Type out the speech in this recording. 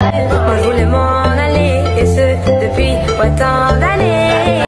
Moi je voulais m'en aller et ce depuis autant d'années.